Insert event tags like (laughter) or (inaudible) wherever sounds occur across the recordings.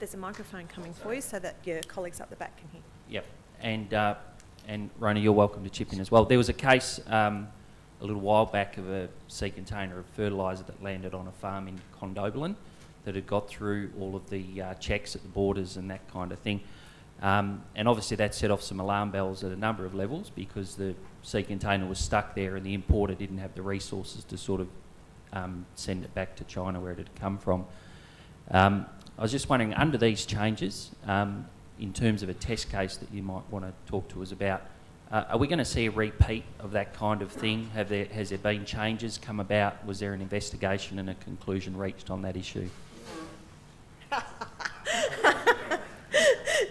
there's a microphone coming for you so that your colleagues up the back can hear. Yep. And, uh, and Rona, you're welcome to chip in as well. There was a case um, a little while back of a sea container of fertiliser that landed on a farm in Condobolin that had got through all of the uh, checks at the borders and that kind of thing. Um, and obviously that set off some alarm bells at a number of levels because the sea container was stuck there and the importer didn't have the resources to sort of um, send it back to China where it had come from. Um, I was just wondering, under these changes, um, in terms of a test case that you might want to talk to us about, uh, are we going to see a repeat of that kind of thing? Have there, has there been changes come about? Was there an investigation and a conclusion reached on that issue? (laughs)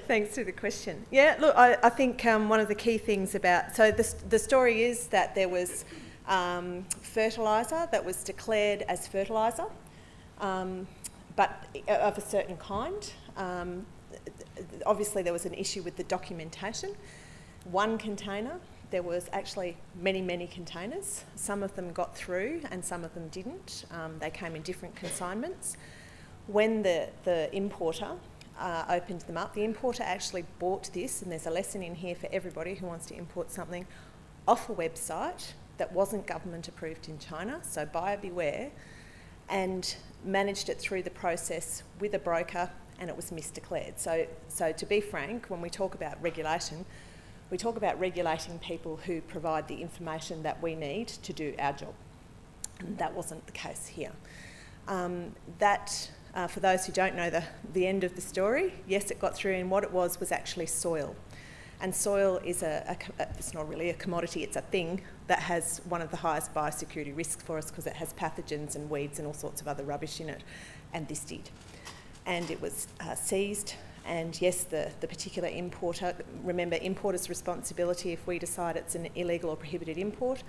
Thanks for the question. Yeah, look, I, I think um, one of the key things about so the, the story is that there was um, fertiliser that was declared as fertiliser, um, but of a certain kind. Um, obviously, there was an issue with the documentation. One container, there was actually many, many containers. Some of them got through and some of them didn't. Um, they came in different consignments. When the, the importer uh, opened them up, the importer actually bought this, and there's a lesson in here for everybody who wants to import something off a website that wasn't government approved in China, so buyer beware, and managed it through the process with a broker and it was misdeclared. So, so to be frank, when we talk about regulation, we talk about regulating people who provide the information that we need to do our job. And that wasn't the case here. Um, that, uh, for those who don't know the, the end of the story, yes, it got through, and what it was was actually soil. And soil is a, a, it's not really a commodity, it's a thing that has one of the highest biosecurity risks for us because it has pathogens and weeds and all sorts of other rubbish in it, and this did. And it was uh, seized and yes, the, the particular importer, remember importer's responsibility if we decide it's an illegal or prohibited import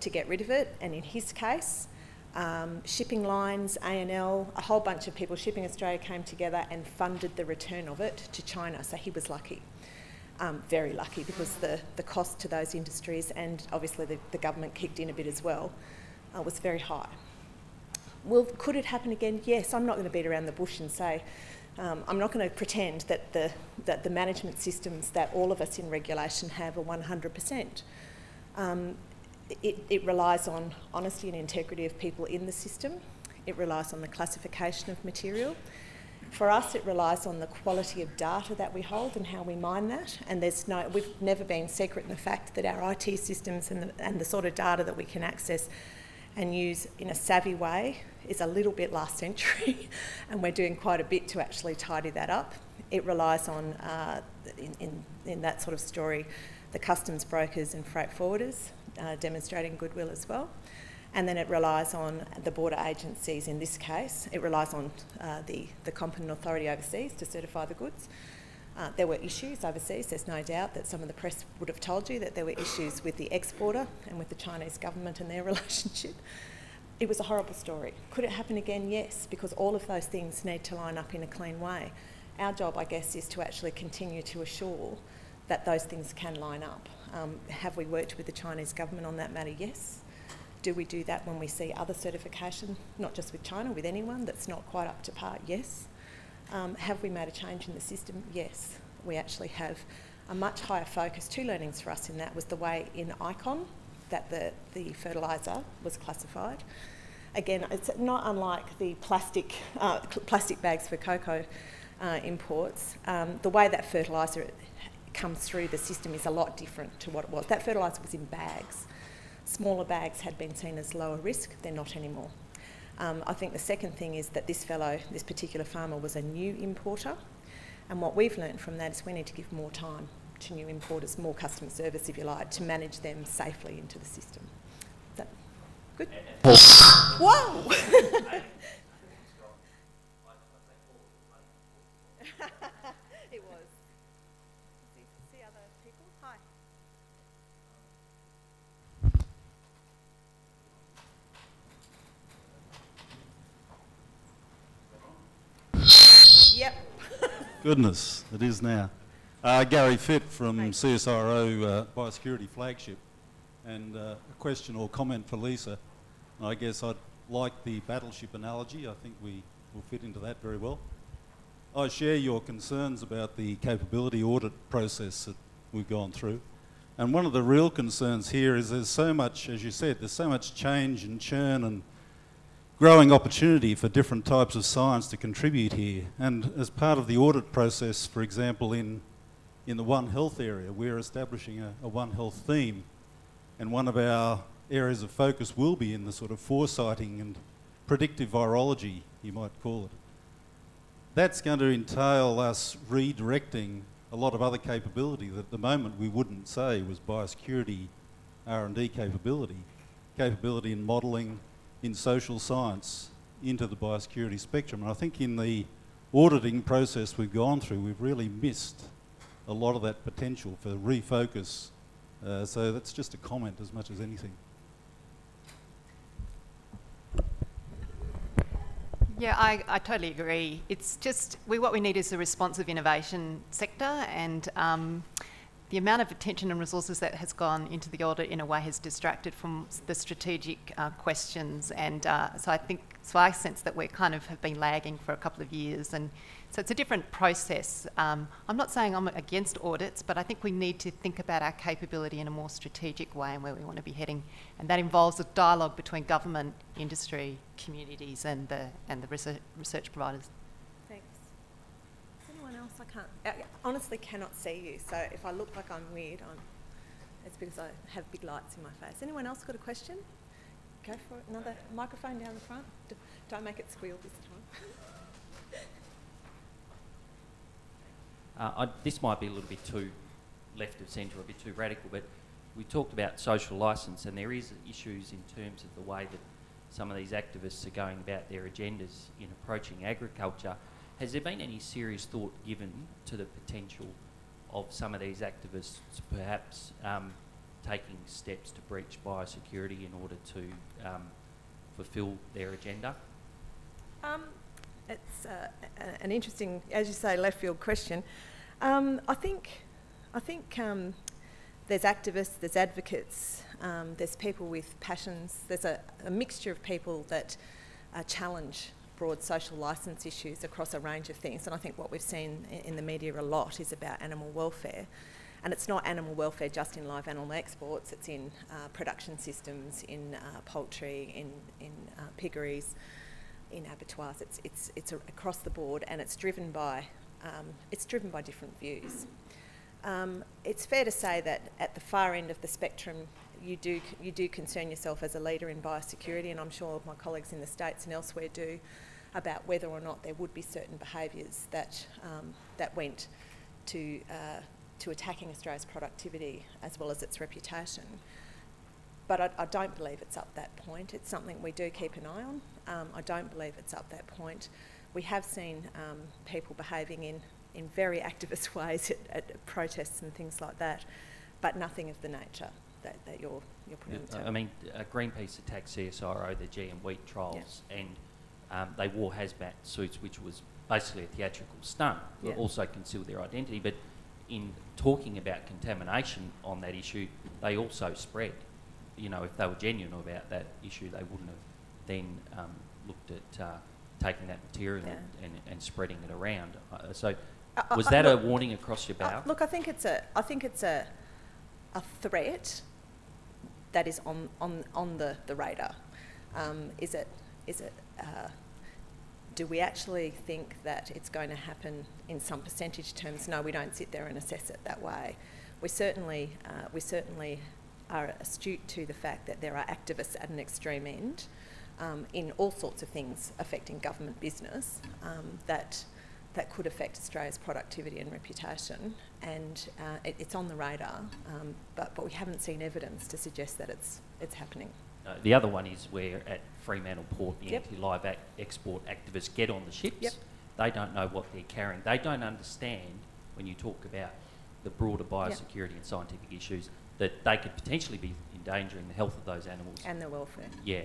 to get rid of it. And in his case, um, shipping lines, ANL, a whole bunch of people, Shipping Australia came together and funded the return of it to China. So he was lucky, um, very lucky, because the, the cost to those industries and obviously the, the government kicked in a bit as well uh, was very high. Well, could it happen again? Yes, I'm not going to beat around the bush and say um, I'm not going to pretend that the, that the management systems that all of us in regulation have are 100%. Um, it, it relies on honesty and integrity of people in the system. It relies on the classification of material. For us, it relies on the quality of data that we hold and how we mine that. And there's no, we've never been secret in the fact that our IT systems and the, and the sort of data that we can access and use in a savvy way is a little bit last century, (laughs) and we're doing quite a bit to actually tidy that up. It relies on, uh, in, in, in, that sort of story, the customs brokers and freight forwarders uh, demonstrating goodwill as well. And then it relies on the border agencies in this case. It relies on uh, the, the competent authority overseas to certify the goods. Uh, there were issues overseas. There's no doubt that some of the press would have told you that there were issues with the exporter and with the Chinese government and their (laughs) relationship. It was a horrible story. Could it happen again? Yes, because all of those things need to line up in a clean way. Our job, I guess, is to actually continue to assure that those things can line up. Um, have we worked with the Chinese government on that matter? Yes. Do we do that when we see other certification, not just with China, with anyone that's not quite up to par? Yes. Um, have we made a change in the system? Yes. We actually have a much higher focus. Two learnings for us in that was the way in ICON that the, the fertiliser was classified. Again, it's not unlike the plastic, uh, plastic bags for cocoa uh, imports. Um, the way that fertiliser comes through the system is a lot different to what it was. That fertiliser was in bags. Smaller bags had been seen as lower risk, they're not anymore. Um, I think the second thing is that this fellow, this particular farmer, was a new importer. And what we've learned from that is we need to give more time to new importers, more customer service, if you like, to manage them safely into the system. Is that good? Whoa! (laughs) it was. See other people? Hi. Yep. Goodness, it is now. Uh, Gary Fitt from CSIRO uh, Biosecurity Flagship. And uh, a question or comment for Lisa. I guess I'd like the battleship analogy. I think we will fit into that very well. I share your concerns about the capability audit process that we've gone through. And one of the real concerns here is there's so much, as you said, there's so much change and churn and growing opportunity for different types of science to contribute here. And as part of the audit process, for example, in, in the One Health area, we're establishing a, a One Health theme. And one of our areas of focus will be in the sort of foresighting and predictive virology, you might call it. That's going to entail us redirecting a lot of other capability that at the moment we wouldn't say was biosecurity R&D capability, capability in modelling, in social science into the biosecurity spectrum. And I think in the auditing process we've gone through, we've really missed a lot of that potential for refocus. Uh, so that's just a comment as much as anything. Yeah, I, I totally agree. It's just we, what we need is a responsive innovation sector, and um, the amount of attention and resources that has gone into the audit in a way has distracted from the strategic uh, questions. And uh, so I think, so I sense that we kind of have been lagging for a couple of years, and so it's a different process. Um, I'm not saying I'm against audits, but I think we need to think about our capability in a more strategic way and where we want to be heading. And that involves a dialogue between government, industry, communities, and the, and the research, research providers. Thanks. Is anyone else? I can't, I honestly cannot see you, so if I look like I'm weird, I'm, it's because I have big lights in my face. Anyone else got a question? Go for it. Another microphone down the front. D don't make it squeal this time. Uh, I, this might be a little bit too left of centre, a bit too radical, but we talked about social licence, and there is issues in terms of the way that some of these activists are going about their agendas in approaching agriculture. Has there been any serious thought given to the potential of some of these activists perhaps um, taking steps to breach biosecurity in order to um, fulfil their agenda? Um, it's uh, an interesting, as you say, left field question. Um, I think, I think um, there's activists, there's advocates, um, there's people with passions. There's a, a mixture of people that uh, challenge broad social licence issues across a range of things. And I think what we've seen in the media a lot is about animal welfare. And it's not animal welfare just in live animal exports, it's in uh, production systems, in uh, poultry, in, in uh, piggeries in abattoirs. It's, it's, it's across the board and it's driven by, um, it's driven by different views. Um, it's fair to say that at the far end of the spectrum, you do, you do concern yourself as a leader in biosecurity, and I'm sure my colleagues in the States and elsewhere do, about whether or not there would be certain behaviours that, um, that went to, uh, to attacking Australia's productivity as well as its reputation. But I, I, don't believe it's up that point. It's something we do keep an eye on. Um, I don't believe it's up that point. We have seen um, people behaving in, in very activist (laughs) ways at, at, protests and things like that, but nothing of the nature that, that you're, you're putting yeah, I mean, uh, Greenpeace attacked CSIRO, the GM wheat trials, yeah. and um, they wore hazmat suits, which was basically a theatrical stunt, yeah. also concealed their identity. But in talking about contamination on that issue, they also spread. You know, if they were genuine about that issue, they wouldn't have then um, looked at uh, taking that material yeah. and, and, spreading it around. Uh, so, uh, uh, was that a warning across your bow? look, I think it's a, I think it's a, a threat that is on on on the the radar. Um, is it is it? Do we actually think that it's going to happen in some percentage terms? No, we don't sit there and assess it that way. We certainly uh, we certainly are astute to the fact that there are activists at an extreme end um, in all sorts of things affecting government business um, that that could affect Australia's productivity and reputation, and uh, it, it's on the radar, um, but, but we haven't seen evidence to suggest that it's, it's happening. Uh, the other one is where at Fremantle Port, the yep. anti-live export activists get on the ships. Yep. They don't know what they're carrying. They don't understand when you talk about the broader biosecurity yep. and scientific issues that they could potentially be endangering the health of those animals. And their welfare. Yeah.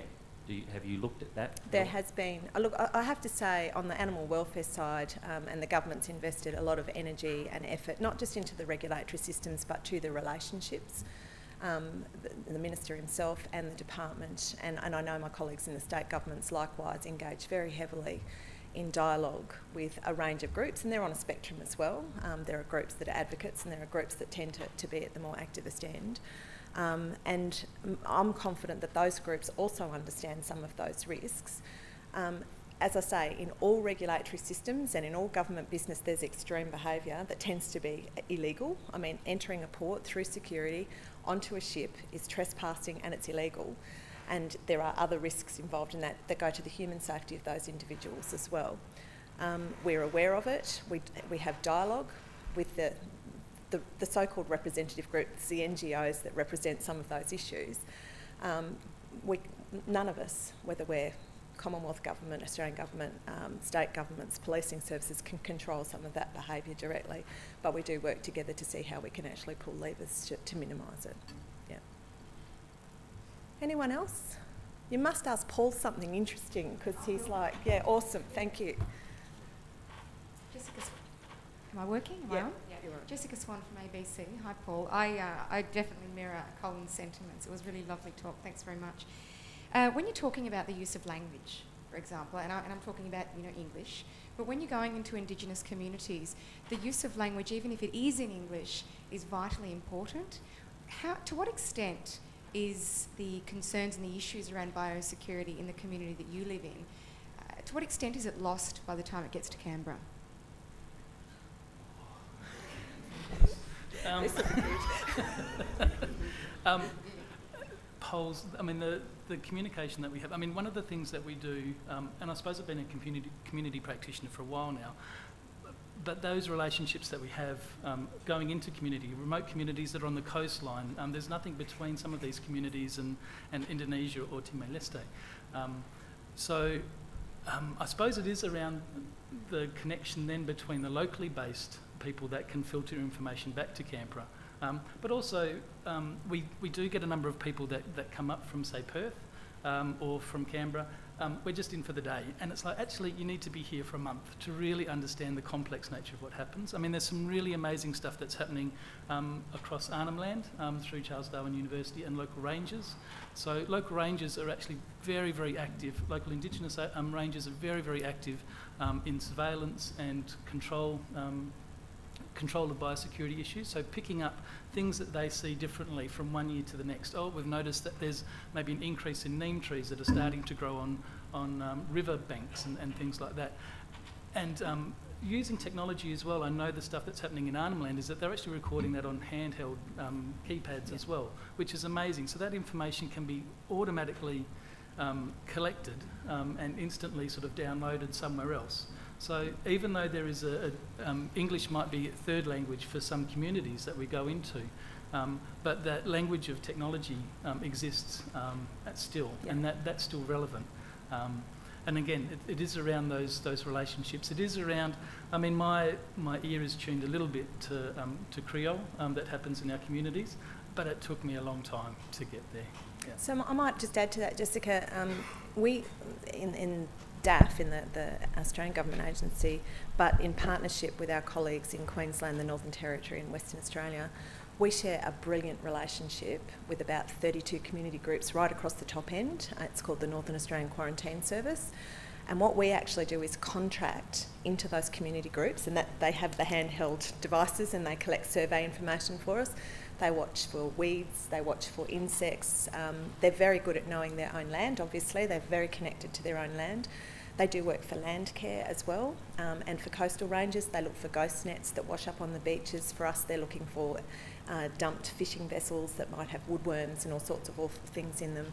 You, have you looked at that? There has been. Uh, look, I, I, have to say, on the animal welfare side, um, and the government's invested a lot of energy and effort, not just into the regulatory systems, but to the relationships. Um, the, the, minister himself and the department, and, and I know my colleagues in the state governments likewise engage very heavily in dialogue with a range of groups, and they're on a spectrum as well. Um, there are groups that are advocates, and there are groups that tend to, to be at the more activist end. Um, and I'm confident that those groups also understand some of those risks. Um, as I say, in all regulatory systems and in all government business, there's extreme behaviour that tends to be illegal. I mean, entering a port through security onto a ship is trespassing and it's illegal. And there are other risks involved in that that go to the human safety of those individuals as well. Um, we're aware of it. We, we have dialogue with the, the, the so-called representative groups, the NGOs that represent some of those issues. Um, we, none of us, whether we're Commonwealth Government, Australian Government, um, state governments, policing services can control some of that behaviour directly, but we do work together to see how we can actually pull levers to, to minimise it. Yeah. Anyone else? You must ask Paul something interesting because he's like, yeah, awesome, thank you. Jessica, am I working? Am yeah. I on? Yeah, right. Jessica Swan from ABC. Hi, Paul. I, uh, I definitely mirror Colin's sentiments. It was really lovely talk. Thanks very much. Uh, when you're talking about the use of language, for example, and, I, and I'm talking about you know English, but when you're going into Indigenous communities, the use of language, even if it is in English, is vitally important. How, to what extent is the concerns and the issues around biosecurity in the community that you live in, uh, to what extent is it lost by the time it gets to Canberra? Um, (laughs) um, polls, I mean, the, the communication that we have, I mean, one of the things that we do, um, and I suppose I've been a community, community practitioner for a while now, but those relationships that we have um, going into community, remote communities that are on the coastline, um, there's nothing between some of these communities and, and Indonesia or Timor-Leste. Um, so um, I suppose it is around the connection then between the locally based people that can filter information back to Canberra. Um, but also, um, we, we do get a number of people that, that come up from, say, Perth um, or from Canberra. Um, we're just in for the day. And it's like, actually, you need to be here for a month to really understand the complex nature of what happens. I mean, there's some really amazing stuff that's happening um, across Arnhem Land um, through Charles Darwin University and local rangers. So, local rangers are actually very, very active. Local Indigenous uh, rangers are very, very active in surveillance and control control of biosecurity issues. So picking up things that they see differently from one year to the next. Oh, we've noticed that there's maybe an increase in neem trees that are starting to grow on, on um, river banks and, and things like that. And um, using technology as well, I know the stuff that's happening in Arnhem Land is that they're actually recording that on handheld um, keypads as well, which is amazing. So that information can be automatically um, collected um, and instantly sort of downloaded somewhere else. So even though there is a, a um, English might be a third language for some communities that we go into, um, but that language of technology um, exists um, still, yeah. and that, that's still relevant. Um, and again, it, it is around those those relationships. It is around. I mean, my my ear is tuned a little bit to um, to Creole that happens in our communities, but it took me a long time to get there. Yeah. So I might just add to that, Jessica. we in in DAFF in the, the Australian Government agency, but in partnership with our colleagues in Queensland, the Northern Territory, and Western Australia, we share a brilliant relationship with about 32 community groups right across the top end. Uh, it's called the Northern Australian Quarantine Service. And what we actually do is contract into those community groups, and that they have the handheld devices and they collect survey information for us. They watch for weeds, they watch for insects. Um, they're very good at knowing their own land, obviously, they're very connected to their own land. They do work for Landcare as well, um, and for coastal ranges, they look for ghost nets that wash up on the beaches. For us, they're looking for uh, dumped fishing vessels that might have woodworms and all sorts of awful things in them.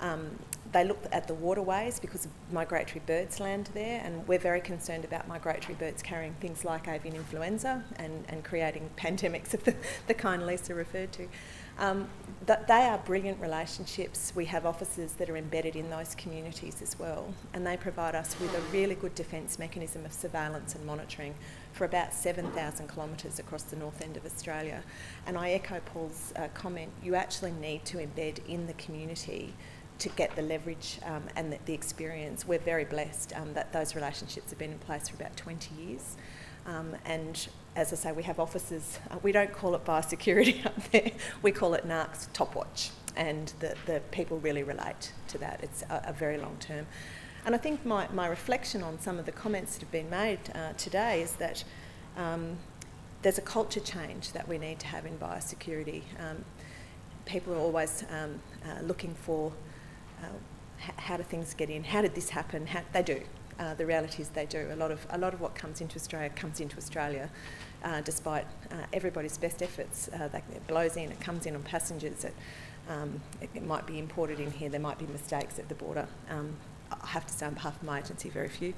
Um, they look at the waterways because migratory birds land there, and we're very concerned about migratory birds carrying things like avian influenza and, and creating (laughs) pandemics of the, the kind Lisa referred to. Um, th- they are brilliant relationships. We have officers that are embedded in those communities as well, and they provide us with a really good defence mechanism of surveillance and monitoring for about 7,000 kilometres across the north end of Australia. And I echo Paul's uh, comment you actually need to embed in the community to get the leverage um, and the, the, experience. We're very blessed um, that those relationships have been in place for about 20 years. Um, and as I say, we have offices, uh, we don't call it biosecurity (laughs) up there, we call it NAQS Top Watch. And the, the people really relate to that. It's a, a very long term. And I think my, my reflection on some of the comments that have been made uh, today is that um, there's a culture change that we need to have in biosecurity. Um, people are always um, uh, looking for how do things get in, how did this happen? How, they do. Uh, the reality is they do. A lot of a lot of what comes into Australia comes into Australia, uh, despite uh, everybody's best efforts. Uh, it blows in, it comes in on passengers. It, um, it, it, might be imported in here. There might be mistakes at the border. Um, I have to say on behalf of my agency, very few.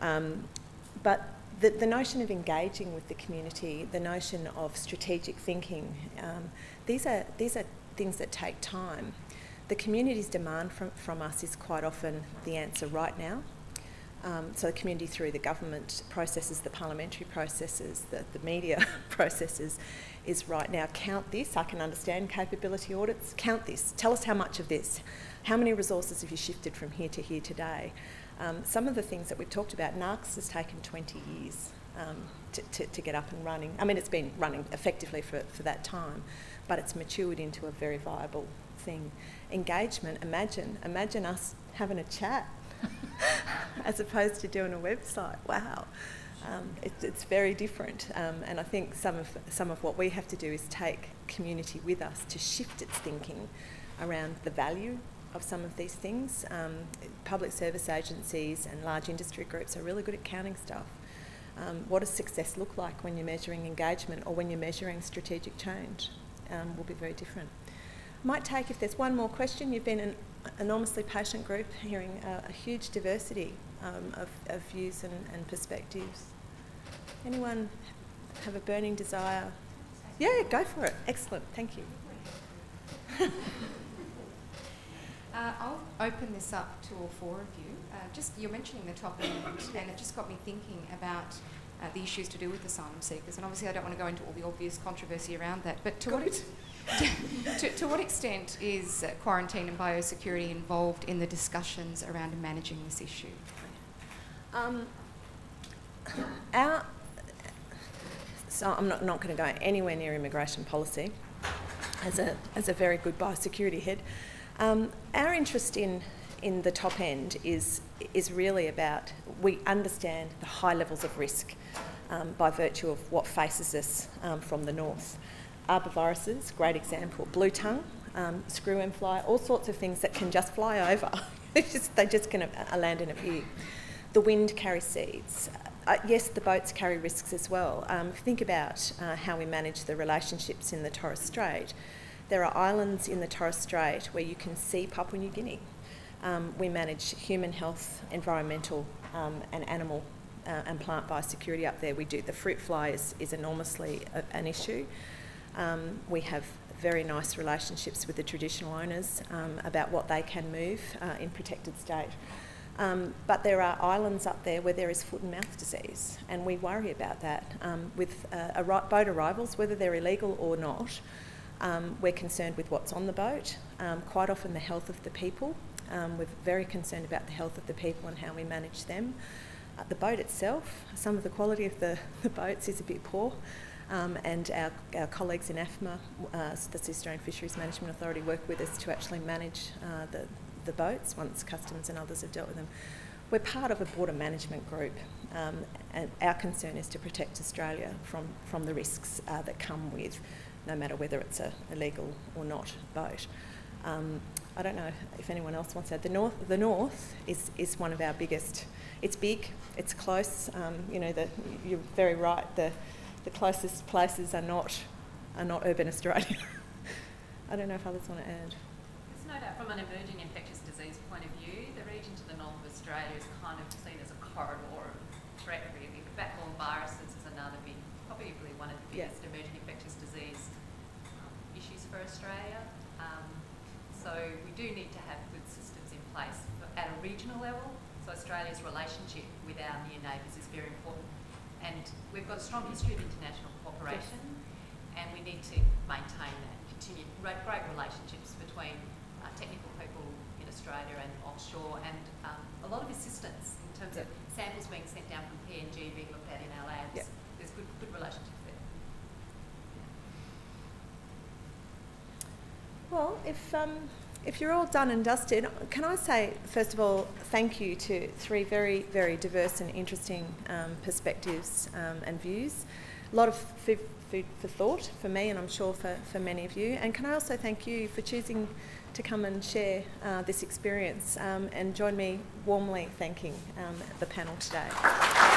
Um, but the, the notion of engaging with the community, the notion of strategic thinking, um, these are these are things that take time. The community's demand from, from us is quite often the answer right now. Um, so the community through the government processes, the parliamentary processes, the, the media (laughs) processes is right now count this. I can understand capability audits. Count this. Tell us how much of this. How many resources have you shifted from here to here today? Um, some of the things that we've talked about, NAQS has taken 20 years um, to, to, to, get up and running. I mean, it's been running effectively for, for that time, but it's matured into a very viable thing. Engagement, imagine, imagine us having a chat (laughs) as opposed to doing a website. Wow. Um, it, it's very different, um, and I think some of some of what we have to do is take community with us to shift its thinking around the value of some of these things. Um, public service agencies and large industry groups are really good at counting stuff. Um, what does success look like when you're measuring engagement or when you're measuring strategic change? Um, will be very different. Might take, if there's one more question, you've been an enormously patient group, hearing a, a huge diversity um, of, of, views and, and, perspectives. Anyone have a burning desire? Yeah, go for it. Excellent, thank you. (laughs) uh, I'll open this up to all four of you. Uh, just you're mentioning the top end, and it just got me thinking about uh, the issues to do with asylum seekers. And obviously, I don't want to go into all the obvious controversy around that. But to what, to, to, what extent is uh, quarantine and biosecurity involved in the discussions around managing this issue? Um, our, so I'm not, not going to go anywhere near immigration policy as a, as a very good biosecurity head. Um, our interest in, in the top end is, is really about we understand the high levels of risk um, by virtue of what faces us um, from the north arboviruses, great example, blue tongue, um, screwworm fly, all sorts of things that can just fly over. (laughs) just, they're just to uh, land and appear. The wind carries seeds. Uh, yes, the boats carry risks as well. Um, think about uh, how we manage the relationships in the Torres Strait. There are islands in the Torres Strait where you can see Papua New Guinea. Um, we manage human health, environmental, um, and animal uh, and plant biosecurity up there. We do the fruit fly is, is enormously a, an issue. Um, we have very nice relationships with the traditional owners um, about what they can move uh, in protected state. Um, but there are islands up there where there is foot and mouth disease, and we worry about that. Um, with uh, boat arrivals, whether they're illegal or not, um, we're concerned with what's on the boat, um, quite often the health of the people. we're very concerned about the health of the people and how we manage them. Uh, the boat itself, some of the quality of the, (laughs) the boats is a bit poor. Um, and our, our, colleagues in AFMA, uh, that's the Australian Fisheries Management Authority, work with us to actually manage uh, the, the boats once customs and others have dealt with them. We're part of a border management group, um, and our concern is to protect Australia from, from the risks uh, that come with no matter whether it's a illegal or not boat. Um, I don't know if anyone else wants that. The north, the north is, is one of our biggest. It's big, it's close. Um, you know, the, you're very right. The the closest places are not are not urban Australia. (laughs) I don't know if others want to add. It's no doubt from an emerging infectious disease point of view, the region to the north of Australia is kind of seen as a corridor of threat really. Bat-borne viruses is another big, probably one of the biggest yeah. emerging infectious disease um, issues for Australia. Um, so we do need to have good systems in place at a regional level. So Australia's relationship with our near neighbours is very important and we've got a strong history of international cooperation, and we need to maintain that, continue great, great relationships between uh, technical people in Australia and offshore, and um, a lot of assistance in terms yep. of samples being sent down from PNG being looked at in our labs. Yep. There's good, good relationships there. Well, if um, if you're all done and dusted, can I say, first of all, thank you to three very, very diverse and interesting um, perspectives um, and views. A lot of food, food for thought for me, and I'm sure for, for many of you. And can I also thank you for choosing to come and share uh, this experience um, and join me warmly thanking um, the panel today.